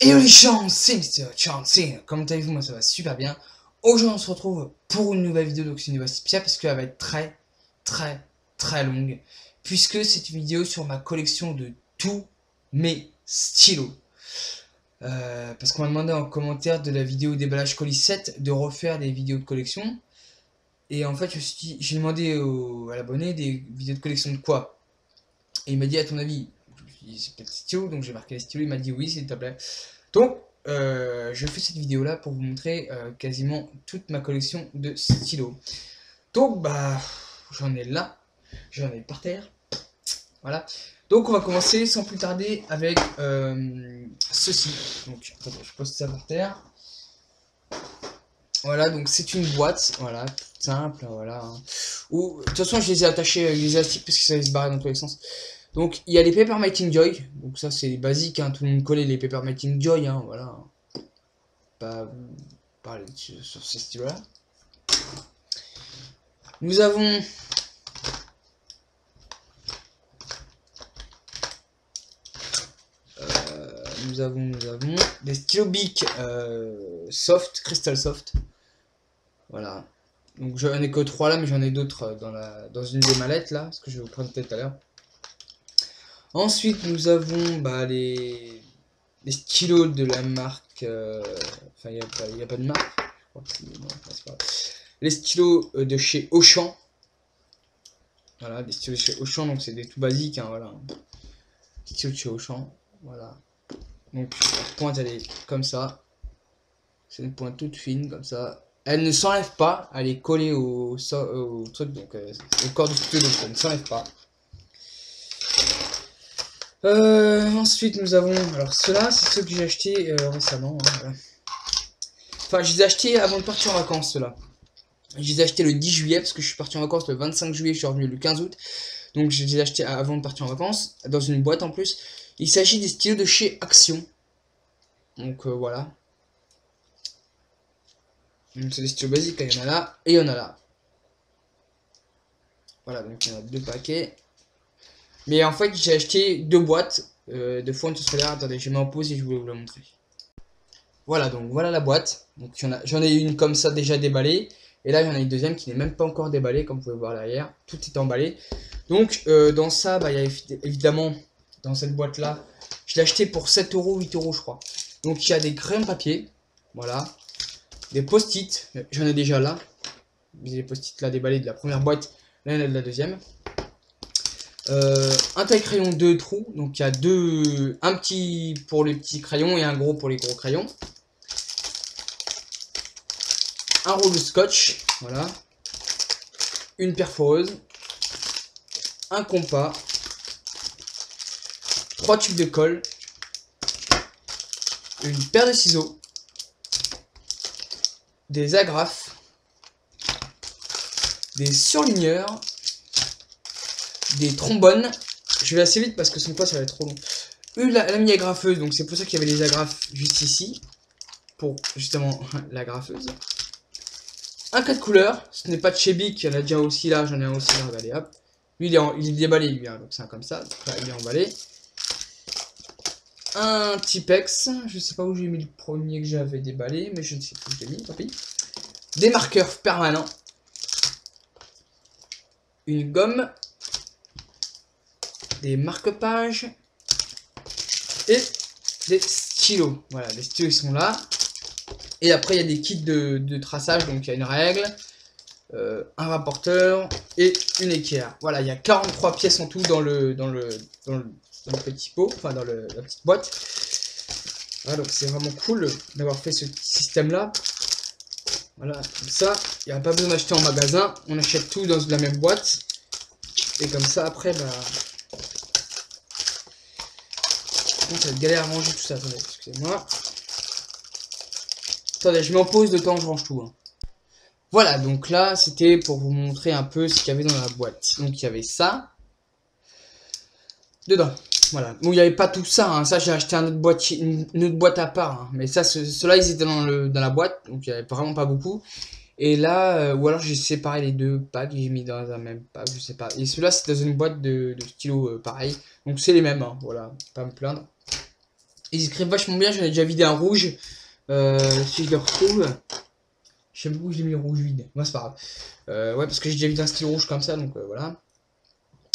Et les gens, c'est Mr. Chancey. Comment allez-vous? Moi ça va super bien. Aujourd'hui on se retrouve pour une nouvelle vidéo, spéciale parce qu'elle va être très très très longue. Puisque c'est une vidéo sur ma collection de tous mes stylos. Euh, parce qu'on m'a demandé en commentaire de la vidéo déballage colis 7 de refaire des vidéos de collection. Et en fait, j'ai demandé à l'abonné des vidéos de collection de quoi? Et il m'a dit, à ton avis, c'est peut-être stylo, donc j'ai marqué les stylos, il m'a dit oui, s'il te plaît. Donc, euh, je fais cette vidéo là pour vous montrer euh, quasiment toute ma collection de stylos. Donc, bah, j'en ai là, j'en ai par terre, voilà. Donc, on va commencer sans plus tarder avec euh, ceci. Donc, je pose ça par terre. Voilà, donc c'est une boîte, voilà, simple, voilà. Ou, de toute façon, je les ai attachés avec des élastiques parce que ça allait se barrer dans tous les sens. Donc, il y a les Paper Making Joy. Donc, ça, c'est basique. Hein, tout le monde connaît les Paper Making Joy. Hein, voilà. Pas parler sur ce style-là. Nous avons euh, nous avons, nous avons des stylos euh, soft, crystal soft. Voilà. Donc j'en ai que trois là, mais j'en ai d'autres dans la dans une des mallettes là, ce que je vais vous peut-être tout à l'heure. Ensuite, nous avons bah, les, les, stylos de la marque. Euh, enfin, il n'y a, pas de marque. les stylos euh, de chez Auchan. Voilà, des stylos de chez Auchan, donc c'est des tout basiques. Hein, voilà. Stylos de chez Auchan. Voilà. Donc, la pointe, elle est comme ça. C'est une pointe toute fine, comme ça. Elle ne s'enlève pas, elle est collée au, truc, donc euh, au corps du stylo, donc elle ne s'enlève pas. Euh, ensuite, nous avons... Alors, ceux-là, c'est ceux que j'ai achetés euh, récemment. Hein, enfin, je les ai achetés avant de partir en vacances, ceux-là. Je les ai achetés le 10 juillet, parce que je suis parti en vacances le 25 juillet, je suis revenu le 15 août. Donc, je les ai achetés avant de partir en vacances, dans une boîte en plus. Il s'agit des stylos de chez Action. Donc, euh, voilà. C'est des stylos basiques, il y en a là, et il y en a là. Voilà, donc il y en a deux paquets. Mais en fait, j'ai acheté deux boîtes euh, de fonte solaire. Attendez, je mets en pause et je voulais vous la montrer. Voilà, donc voilà la boîte. Donc j'en ai une comme ça déjà déballée. Et là, il y en a une deuxième qui n'est même pas encore déballée, comme vous pouvez voir derrière. Tout est emballé. Donc, euh, dans ça, bah, il y a évidemment, dans cette boîte-là, je l'ai acheté pour 7 euros, 8 euros, je crois. Donc, il y a des crèmes papier. Voilà. Des post-it. J'en ai déjà là. Des post-it là déballés de la première boîte. Là, il y en a de la deuxième. Euh, un taille crayon deux trous, donc il y a deux, un petit pour les petits crayons et un gros pour les gros crayons. Un rouleau de scotch, voilà. Une perforeuse, un compas, trois tubes de colle, une paire de ciseaux, des agrafes, des surligneurs des trombones. Je vais assez vite parce que sinon pas ça va être trop long. Une la, agrafeuse, donc c'est pour ça qu'il y avait les agrafes juste ici. Pour justement la graffeuse. Un cas de couleur, ce n'est pas de chez Bic, il y en a déjà aussi là, j'en ai un aussi là, regardez hop. Lui il est, il est déballé lui, hein, donc c'est comme ça, il est emballé. Un Tipex, je sais pas où j'ai mis le premier que j'avais déballé, mais je ne sais plus où j'ai mis, tant pis. Des marqueurs permanents. Une gomme des marque-pages et des stylos. Voilà, les stylos sont là. Et après, il y a des kits de, traçage, donc il y a une règle, euh, un rapporteur et une équerre. Voilà, il y a 43 pièces en tout dans le, dans le, dans le, petit pot, enfin dans la petite boîte. Voilà, donc c'est vraiment cool d'avoir fait ce système-là. Voilà, comme ça, il n'y a pas besoin d'acheter en magasin, on achète tout dans la même boîte. Et comme ça, après, bah, ça va être galère à manger tout ça. Attendez, excusez-moi. Attendez, je m'en pose de temps, je range tout. Hein. Voilà, donc là, c'était pour vous montrer un peu ce qu'il y avait dans la boîte. Donc, il y avait ça. Dedans. Voilà. Bon, il n'y avait pas tout ça. Hein. Ça, j'ai acheté un autre boîtier, une, autre boîte à part. Hein. Mais ça, ceux-là, ils étaient dans, le, dans la boîte. Donc, il n'y avait vraiment pas beaucoup. Et là, euh, ou alors j'ai séparé les deux packs, j'ai mis dans un même pack, je sais pas. Et celui-là, c'est dans une boîte de, de stylo euh, pareil. Donc c'est les mêmes, voilà, pas me plaindre. Ils écrivent vachement bien, j'en ai déjà vidé un rouge. Euh, si je le retrouve. Je sais pas où j'ai mis le rouge vide. Moi, c'est pas grave. Euh, ouais, parce que j'ai déjà vidé un stylo rouge comme ça, donc euh, voilà.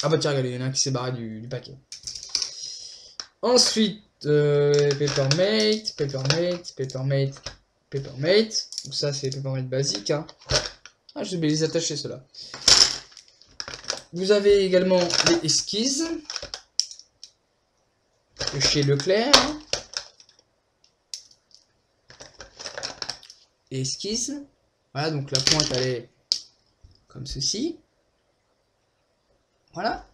Ah bah tiens, regardez, il y en a un qui s'est barré du, paquet. Ensuite, euh, Papermate, Papermate, Papermate, Papermate. Donc ça, c'est Papermate basique. Hein. Ah, je vais les attacher, ceux-là. Vous avez également les esquisses de chez Leclerc. Esquisse. Voilà, donc la pointe elle est comme ceci. Voilà.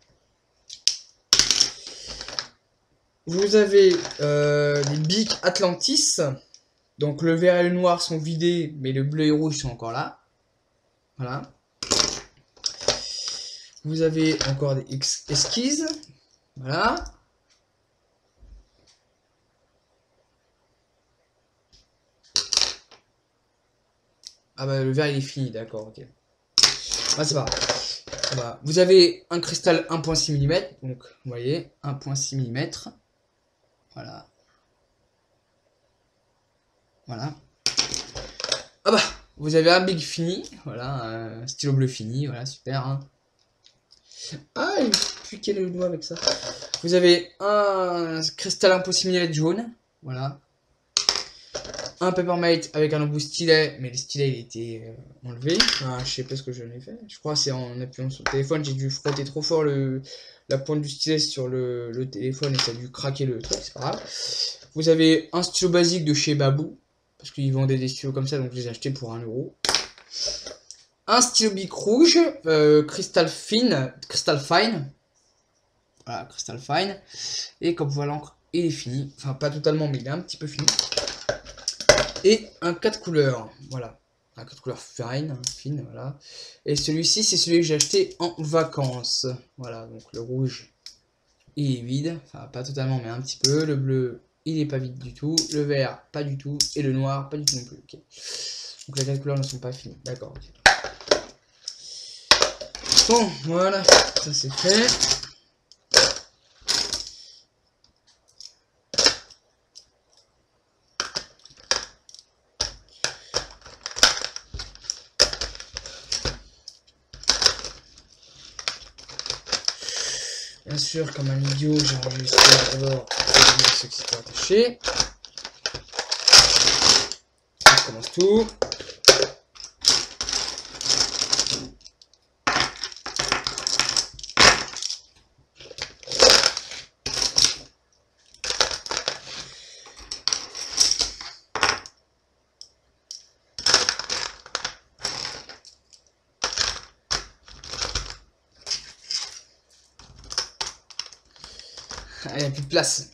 Vous avez euh, les bics Atlantis. Donc le vert et le noir sont vidés, mais le bleu et rouge sont encore là. Voilà. Vous avez encore des esquisses. Voilà. Ah bah le verre il est fini, d'accord, ok. Ah c'est pas grave. Vous avez un cristal 1.6 mm, donc vous voyez, 1.6 mm. Voilà. Voilà. Ah bah, vous avez un big fini, voilà, un stylo bleu fini, voilà, super. Hein. Ah, il piquait le doigt avec ça. Vous avez un cristal 1.6 mm jaune, voilà un Papermate avec un embout stylet, mais le stylet il était euh, enlevé. Ah, je sais pas ce que j'en ai fait. Je crois c'est en appuyant sur le téléphone, j'ai dû frotter trop fort la pointe du stylet sur le, téléphone et ça a dû craquer le truc, c'est pas grave. Vous avez un stylo basique de chez Babou, parce qu'ils vendaient des stylos comme ça, donc je les ai achetés pour 1 euro. Un stylo bic rouge, euh, Crystal Fine, Crystal Fine. Voilà, Crystal Fine. Et comme voilà l'encre, il est fini. Enfin, pas totalement, mais il est un petit peu fini et un 4 couleurs. Voilà. Un 4 couleurs fine, fine, voilà. Et celui-ci, c'est celui que j'ai acheté en vacances. Voilà, donc le rouge, il est vide. Enfin, pas totalement, mais un petit peu. Le bleu, il est pas vide du tout. Le vert, pas du tout. Et le noir, pas du tout non plus. Donc les 4 couleurs ne sont pas finies. D'accord, Bon, voilà, ça c'est fait. Sûr, comme un idiot, j'ai enregistré d'abord ce qui s'est attaché. On commence tout. Il n'y a plus de place.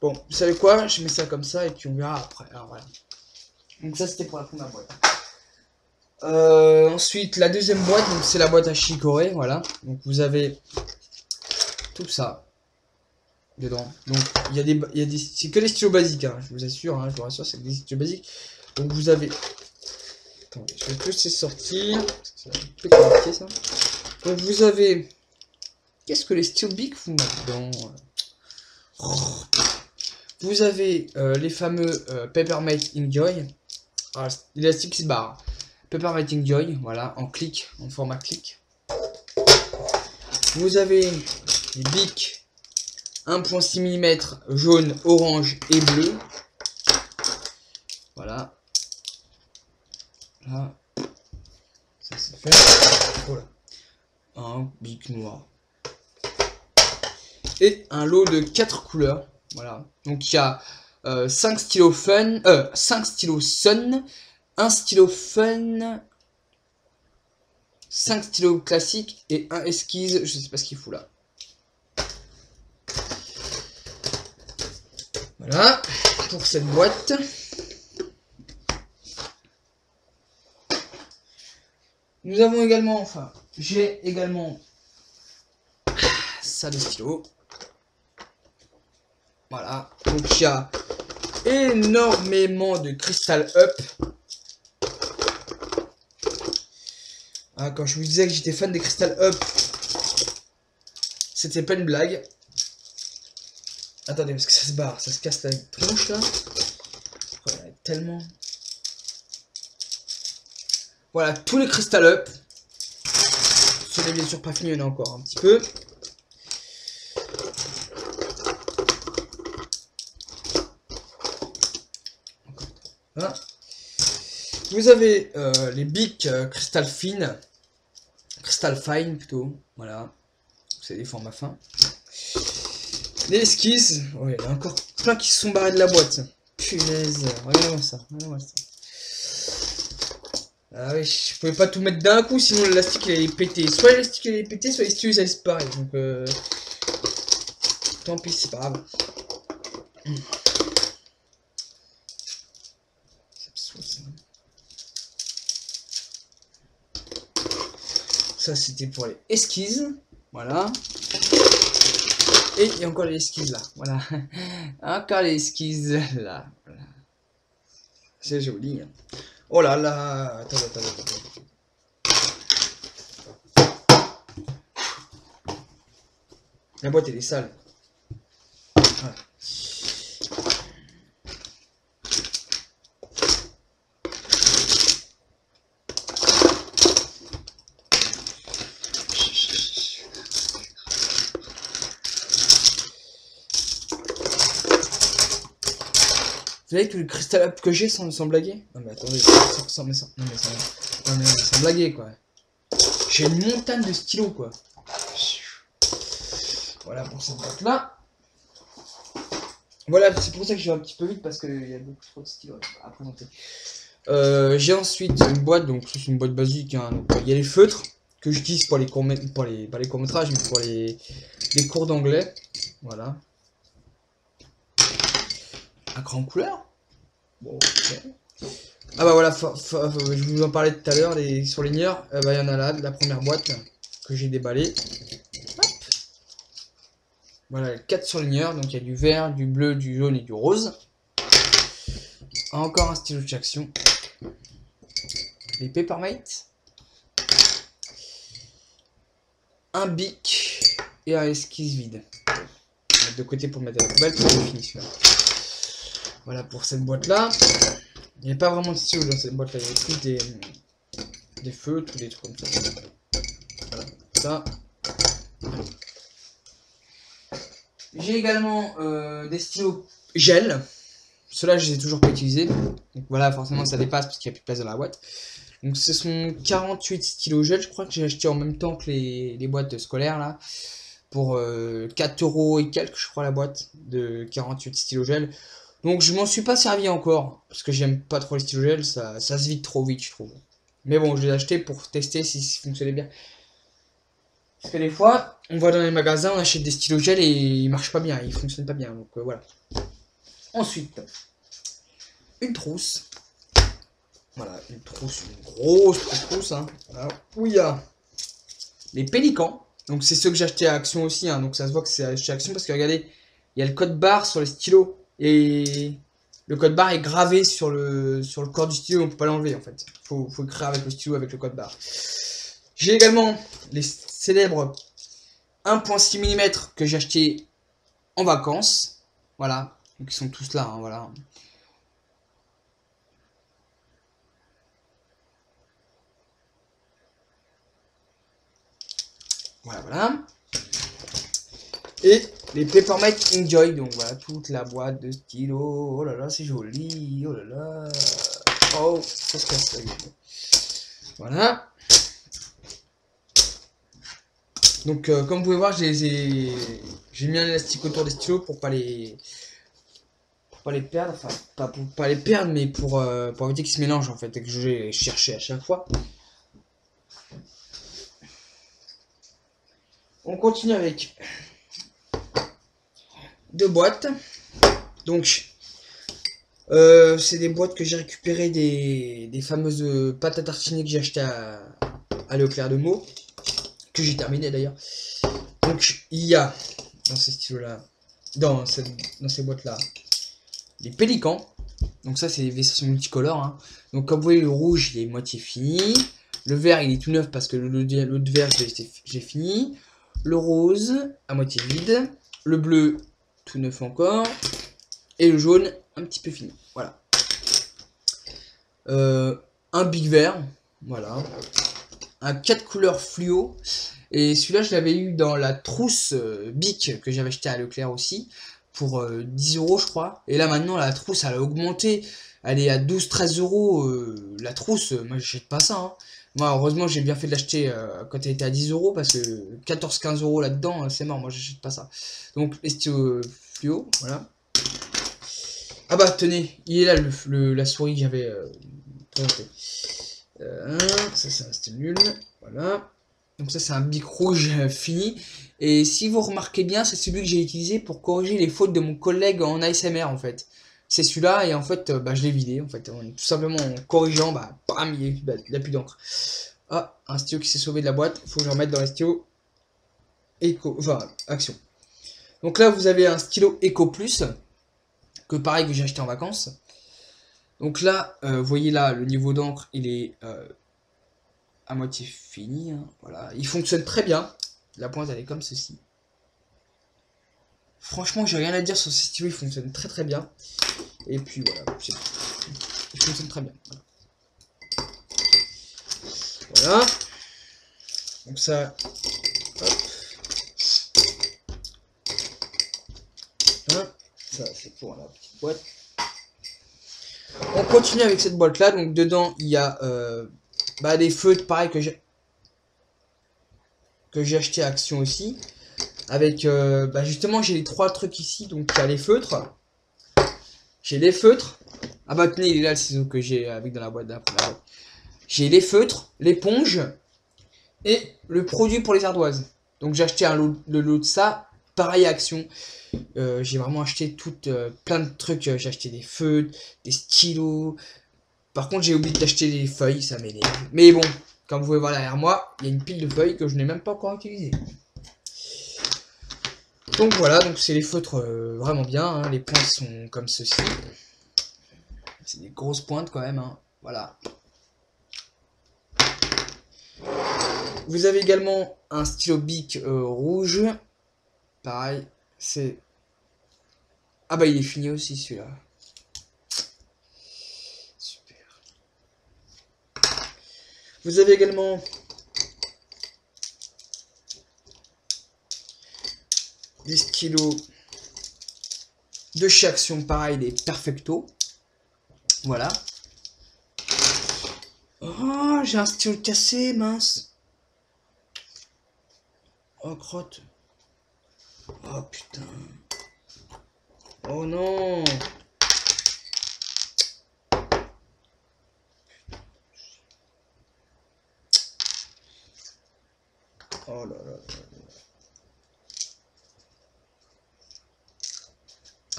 Bon, vous savez quoi? Je mets ça comme ça et puis on verra après. Alors voilà. Donc ça c'était pour la première boîte. Euh, ensuite, la deuxième boîte, c'est la boîte à chicorée, voilà. Donc vous avez tout ça dedans. Donc il y a des, y a des, c'est que les stylos basiques, hein, je vous assure, hein, je vous rassure, c'est des stylos basiques. Donc vous avez, attendez, je vais plus les sortir. Donc vous avez Qu'est-ce que les Steelbeak font là-dedans Vous avez euh, les fameux euh, Peppermint Enjoy. Se barre. Peppermint Enjoy, voilà, en clic, en format clic. Vous avez les Bic 1.6 mm jaune, orange et bleu. Voilà. Là. Ça c'est fait. Voilà. Un bic noir et un lot de 4 couleurs. Voilà. Donc il y a 5 euh, stylos fun, euh, 5 stylos sun, un stylo fun, 5 stylos classiques et un esquisse. Je sais pas ce qu'il fout là. Voilà pour cette boîte. Nous avons également, enfin, j'ai également ça de stylo. Voilà. Donc il y a énormément de Crystal Up. Ah, quand je vous disais que j'étais fan des Crystal Up, c'était pas une blague. Attendez, parce que ça se barre, ça se casse la tronche là. Voilà, tellement. Voilà, tous les Crystal Up. Ce n'est bien sûr pas fini, il y en a encore un petit peu. Voilà. Vous avez euh, les bics euh, Crystal Fine. Crystal Fine plutôt. Voilà. C'est des formats fins. Les esquisses. Ouais, il y en a encore plein qui se sont barrés de la boîte. Punaise. Regardez-moi ça. Regardez-moi ça. Ah oui, je pouvais pas tout mettre d'un coup, sinon l'élastique il allait péter. Soit l'élastique allait péter, soit les stylos allaient disparaître. Donc euh... Tant pis, c'est pas grave. Ça c'était pour les esquisses. Voilà. Et il y a encore les esquisses là. Voilà. encore les esquisses là. Voilà. C'est joli. Hein. Oh là là. La boîte elle est sale. Savez tous les cristal que j'ai sans, sans blaguer Non mais attendez, sans, sans, non, mais blaguer quoi. J'ai une montagne de stylos quoi. Voilà pour cette boîte là. Voilà, c'est pour ça que je vais un petit peu vite parce qu'il y a beaucoup trop de stylos à présenter. Euh, j'ai ensuite une boîte, donc c'est une boîte basique. Hein, il y a les feutres que j'utilise pour les courts pour les, pas les courts métrages, mais pour les cours d'anglais. Voilà. Un cran couleur Bon. Ah bah voilà, je vous en parlais tout à l'heure, les surligneurs, euh, bah il y en a là, la première boîte que j'ai déballée. Hop. Voilà, 4 surligneurs, donc il y a du vert, du bleu, du jaune et du rose. Encore un stylo de action. Les Papermate. Un bic et un esquisse vide. de côté pour mettre à la poubelle, pour fini celui-là. Voilà pour cette boîte là. Il n'y a pas vraiment de stylo dans cette boîte là. Il y a plus des, des feutres ou des trucs comme ça. Voilà, ça. J'ai également euh, des stylos gel. Ceux-là, je les ai toujours pas utilisés. Donc voilà, forcément, ça dépasse parce qu'il n'y a plus de place dans la boîte. Donc ce sont 48 stylos gel. Je crois que j'ai acheté en même temps que les, les boîtes scolaires là. Pour euh, 4 euros et quelques, je crois, la boîte de 48 stylos gel. Donc je m'en suis pas servi encore, parce que j'aime pas trop les stylos gel, ça, se vide trop vite je trouve. Mais bon, je l'ai acheté pour tester si ça fonctionnait bien. Parce que des fois, on va dans les magasins, on achète des stylos gel et ils marchent pas bien, ils fonctionnent pas bien, donc euh, voilà. Ensuite, une trousse. Voilà, une trousse, une grosse trousse, hein. où il y a les pélicans. Donc c'est ceux que j'ai acheté à Action aussi, hein. donc ça se voit que c'est acheté à Action parce que regardez, il y a le code barre sur les stylos et le code barre est gravé sur le, sur le corps du stylo, on peut pas l'enlever en fait. Faut, faut écrire avec le stylo avec le code barre. J'ai également les célèbres 1.6 mm que j'ai acheté en vacances. Voilà, ils sont tous là, hein, voilà. Voilà, voilà. Et les Papermate Enjoy, donc voilà, toute la boîte de stylo. Oh là là, c'est joli. Oh là là. Oh, ça se casse. Voilà. Donc, euh, comme vous pouvez voir, j'ai mis un élastique autour des stylos pour pas les pour pas les perdre. Enfin, pas pour pas les perdre, mais pour, euh, pour éviter qu'ils se mélangent en fait et que je vais chercher à chaque fois. On continue avec deux boîtes. Donc, euh, c'est des boîtes que j'ai récupérées des, fameuses pâtes à tartiner que j'ai acheté à, à Leclerc de Meaux. Que j'ai terminé d'ailleurs. Donc, il y a dans ces stylos-là, dans, dans ces boîtes-là, les pélicans. Donc ça, c'est des versions multicolores. Hein. Donc comme vous voyez, le rouge, il est moitié fini. Le vert, il est tout neuf parce que l'autre vert, j'ai fini. Le rose, à moitié vide. Le bleu, tout neuf encore. Et le jaune, un petit peu fini. Voilà. Euh, un big vert. Voilà. Un 4 couleurs fluo. Et celui-là, je l'avais eu dans la trousse euh, Bic que j'avais acheté à Leclerc aussi. Pour 10 euros, je crois. Et là, maintenant, la trousse, elle a augmenté. Elle est à 12-13 euros. la trousse, moi, j'achète pas ça. Hein. Moi, heureusement, j'ai bien fait de l'acheter euh, quand elle était à 10 euros parce que 14-15 euros là-dedans, euh, c'est mort. Moi, j'achète pas ça. Donc, stylos fluo, voilà. Ah bah, tenez, il est là le, la souris que j'avais euh, présenté. ça, c'était nul. Voilà. Donc, ça, c'est un bic rouge fini. Et si vous remarquez bien, c'est celui que j'ai utilisé pour corriger les fautes de mon collègue en ASMR en fait c'est celui-là et en fait euh, bah, je l'ai vidé en fait tout simplement en corrigeant bah bam il n'y a, plus d'encre. Ah un stylo qui s'est sauvé de la boîte faut que je remette dans les stylos Eco enfin action. Donc là vous avez un stylo Eco Plus que pareil que j'ai acheté en vacances. Donc là euh, vous voyez là le niveau d'encre il est euh, à moitié fini hein. voilà. Il fonctionne très bien. La pointe elle est comme ceci. Franchement, j'ai rien à dire sur ce stylo, il fonctionne très très bien. Et puis voilà, il fonctionne très bien. Voilà. Donc ça, hop. Ça c'est pour la petite boîte. On continue avec cette boîte là. Donc dedans il y a euh, bah, des feutres pareil que j'ai que j'ai acheté à Action aussi. Avec, euh, bah justement, j'ai les trois trucs ici. Donc, il y a les feutres. J'ai les feutres. Ah bah tenez, il est là le ciseau que j'ai avec dans la boîte d'après. J'ai les feutres, l'éponge et le produit pour les ardoises. Donc j'ai acheté un lot, le lot de ça, pareil action. Euh, j'ai vraiment acheté tout, euh, plein de trucs. J'ai acheté des feutres, des stylos. Par contre j'ai oublié d'acheter des feuilles, ça m'énerve. Mais bon, comme vous pouvez voir derrière moi, il y a une pile de feuilles que je n'ai même pas encore utilisées. Donc voilà, donc c'est les feutres euh, vraiment bien, hein. les pointes sont comme ceci. C'est des grosses pointes quand même, hein. voilà. Vous avez également un stylo bic euh, rouge. Pareil, c'est... Ah bah il est fini aussi celui-là. Super. Vous avez également des stylos de chez Action, pareil, des Perfecto. Voilà. Oh, j'ai un stylo cassé, mince. Oh, crotte. Oh, putain. Oh, non. Oh là là là.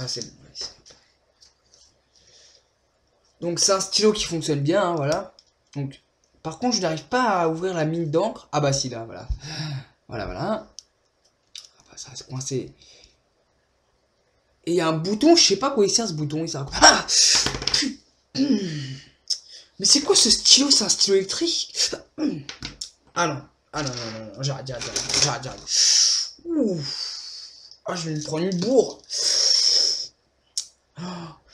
Ah, c'est bon. Donc, c'est un stylo qui fonctionne bien, hein, voilà. Donc, par contre, je n'arrive pas à ouvrir la mine d'encre. Ah bah si, là, voilà. Voilà, voilà. Ah bah, ça va se coincer. Et y a un bouton, je sais pas quoi il sert ce bouton. Il sert Ah Mais c'est quoi ce stylo? C'est un stylo électrique? Ah non. Ah non, non, non, non. j'arrête, j'arrête, j'arrête. Ah, je vais me prendre une bourre.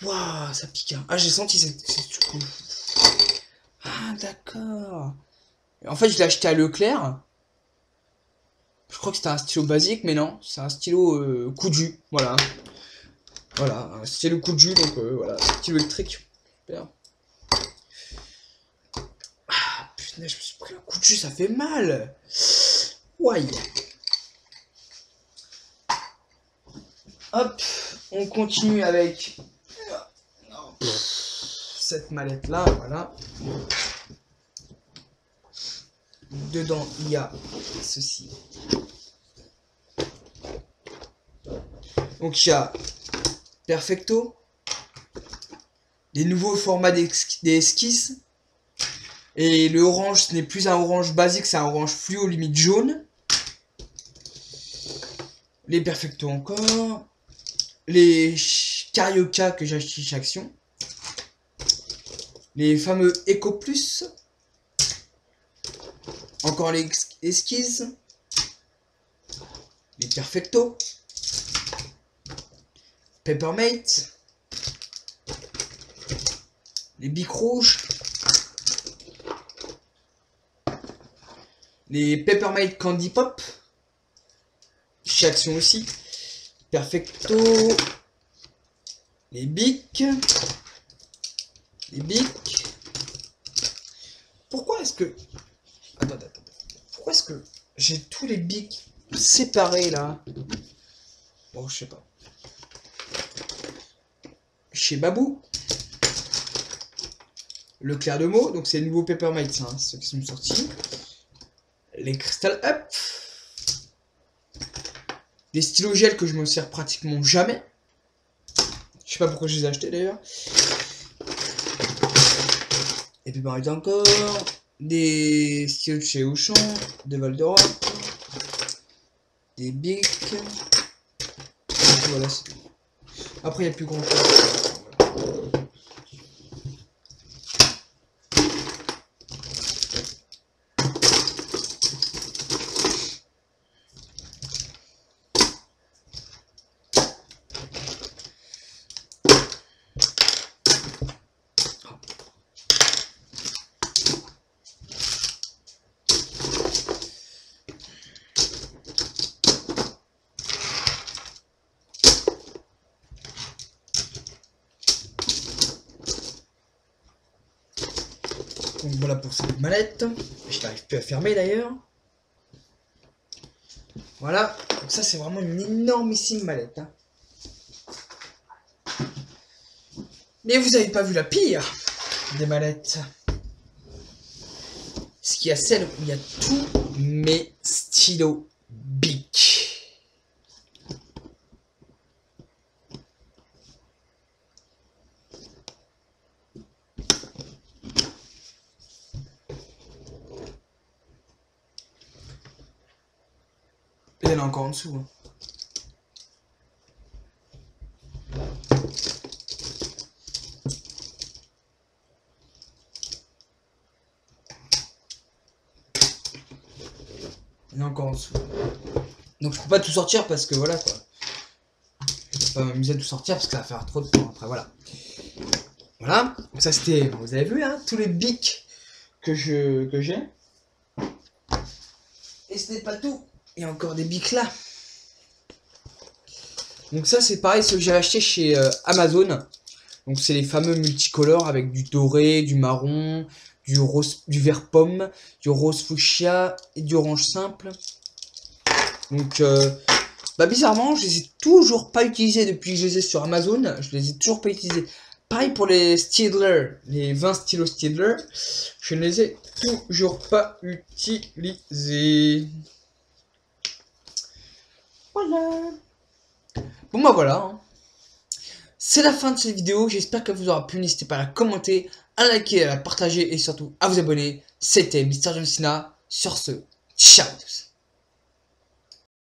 Waouh, ça pique. Hein. Ah, j'ai senti cette, Ah, d'accord. En fait, je l'ai acheté à Leclerc. Je crois que c'était un stylo basique, mais non, c'est un stylo euh. Voilà. Voilà, un stylo coup de jus, donc euh, voilà, stylo électrique. Super. Ah, putain, je me suis pris un coup de ça fait mal. Ouais. Hop, on continue avec cette mallette là, voilà. Dedans, il y a ceci. Donc il y a Perfecto, les nouveaux formats des esquisses. Et le orange, ce n'est plus un orange basique, c'est un orange fluo limite jaune. Les Perfecto encore. Les Carioca que j'ai acheté chez Action les fameux Eco Plus, encore les esquisses, les Perfecto, Peppermate. Les bics rouges. Les Peppermate Candy Pop. Chez Action aussi. Perfecto. Les bics. Les bics. Que... Attends, attends, attends. Pourquoi est-ce que j'ai tous les bics séparés là? Bon, je sais pas. Chez Babou. Le clair de mots, donc c'est le nouveau Peppermate, hein, ceux qui sont sortis. Les Crystal Up. Des stylos gel que je me sers pratiquement jamais. Je sais pas pourquoi je les ai achetés d'ailleurs. Et puis pareil encore. Des stylos de chez Auchan, de Val. Des bics. Voilà, Après, il n'y a plus grand chose. Donc pour cette mallette. Je n'arrive plus à fermer d'ailleurs. Voilà. Donc ça c'est vraiment une énormissime mallette. Hein. Mais vous n'avez pas vu la pire des mallettes. Ce qu'il y a celle où il y a tous mes stylos Bic. Encore en dessous. Hein. Il a encore en dessous. Donc je peux pas tout sortir parce que voilà quoi. Je peux pas m'amuser à tout sortir parce que ça va faire trop de temps après, voilà. Voilà, ça c'était, vous avez vu hein, tous les bics que je que j'ai. Et ce n'est pas tout. Encore des bics là. Donc ça c'est pareil, ce que j'ai acheté chez euh, Amazon. Donc c'est les fameux multicolores avec du doré, du marron, du rose, du vert pomme, du rose fuchsia et du orange simple. Donc euh, bah bizarrement je les ai toujours pas utilisés depuis que je les ai sur Amazon. Je les ai toujours pas utilisés. Pareil pour les Steedler, les 20 stylos je ne les ai toujours pas utilisés. Bon bah voilà. C'est la fin de cette vidéo. J'espère qu'elle vous aura plu. N'hésitez pas à la commenter, à liker, à la partager et surtout à vous abonner. C'était Mister John Cena. Sur ce, ciao tous.